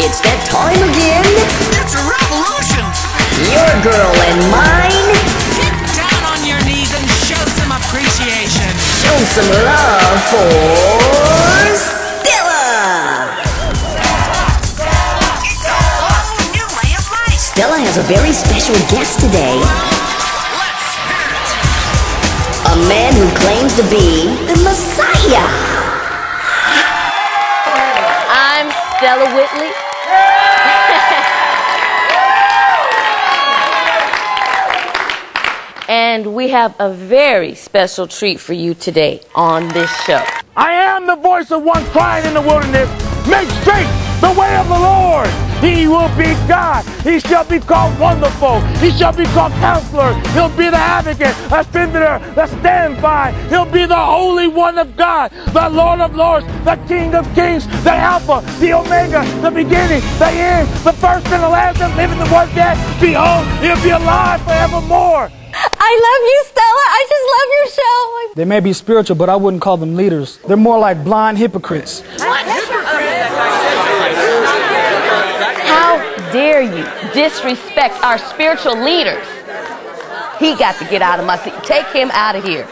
It's that time again. It's a revolution! Your girl and mine. Get down on your knees and show some appreciation! Show some love for Stella. It's a whole new way of life! Stella has a very special guest today. Let's hear it! A man who claims to be the Messiah. I'm Stella Whitley. And we have a very special treat for you today on this show. I am the voice of one crying in the wilderness. Make straight the way of the Lord. He will be God. He shall be called wonderful. He shall be called counselor. He'll be the advocate, a defender, the stand by. He'll be the Holy One of God, the Lord of Lords, the King of Kings, the Alpha, the Omega, the beginning, the end, the first and the last, the living, the one dead. Behold, he'll be alive forevermore. I love you, Stella. I just love your show. Oh they may be spiritual, but I wouldn't call them leaders. They're more like blind hypocrites. How dare you disrespect our spiritual leaders? He got to get out of my seat. Take him out of here.